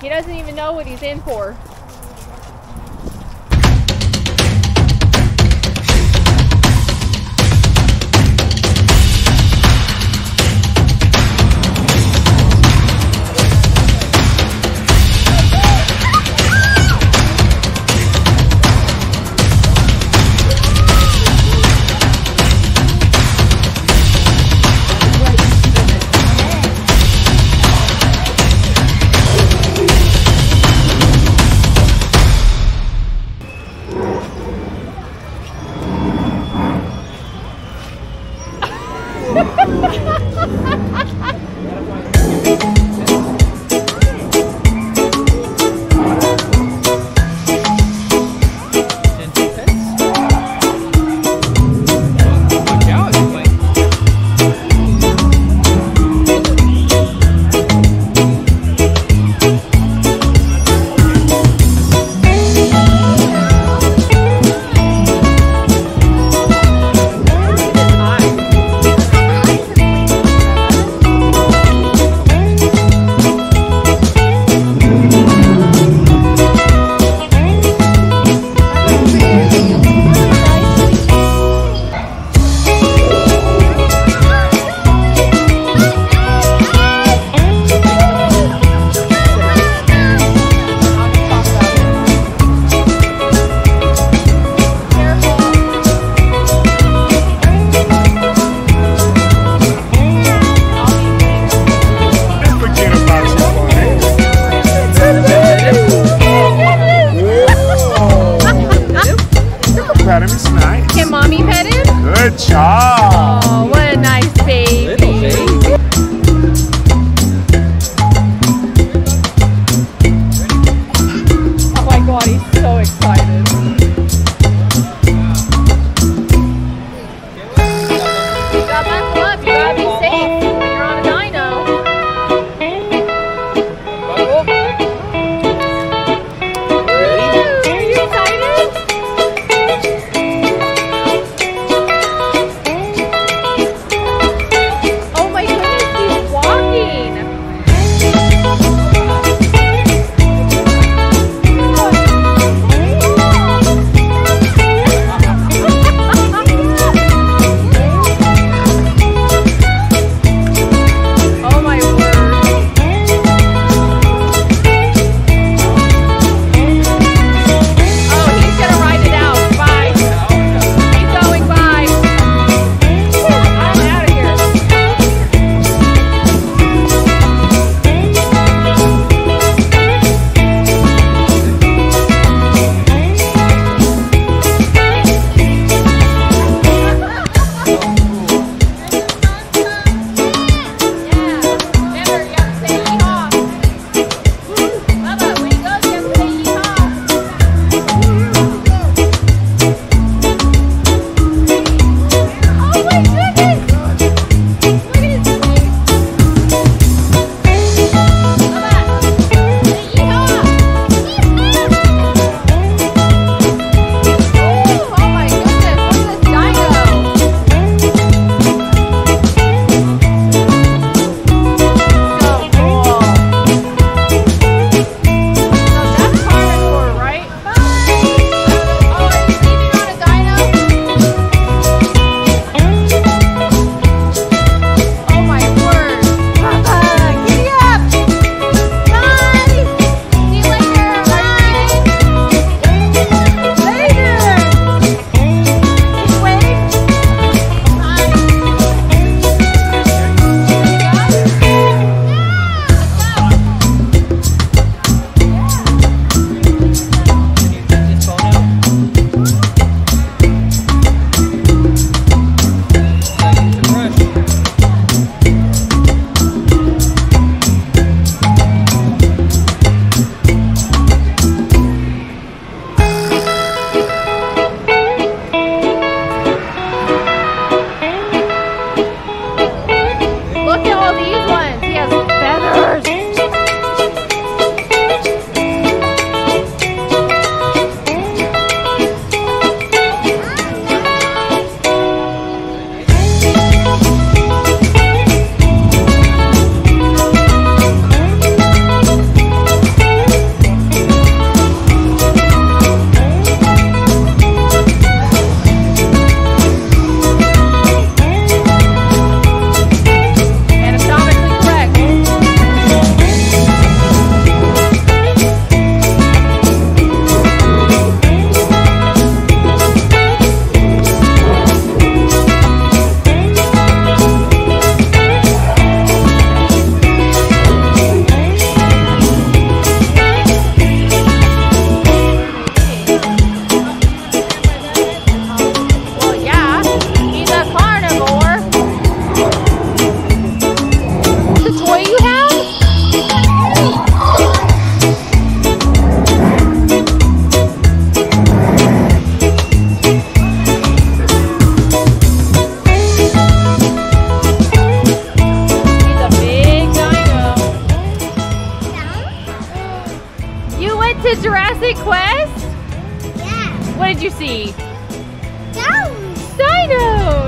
He doesn't even know what he's in for. to Jurassic Quest? Yeah. What did you see? Dinos. Dinos.